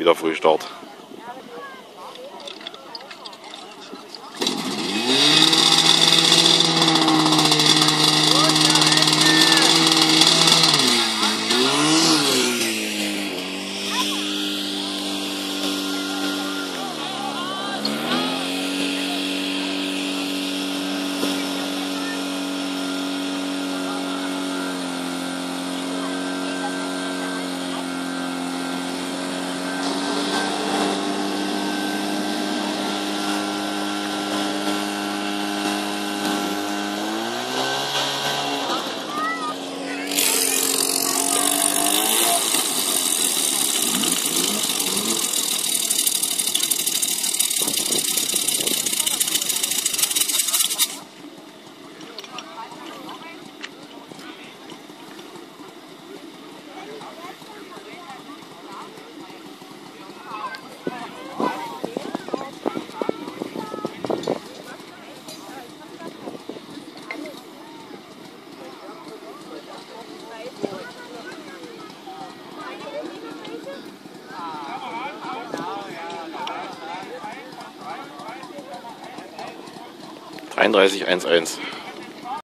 wie daarvoor staat. 3111.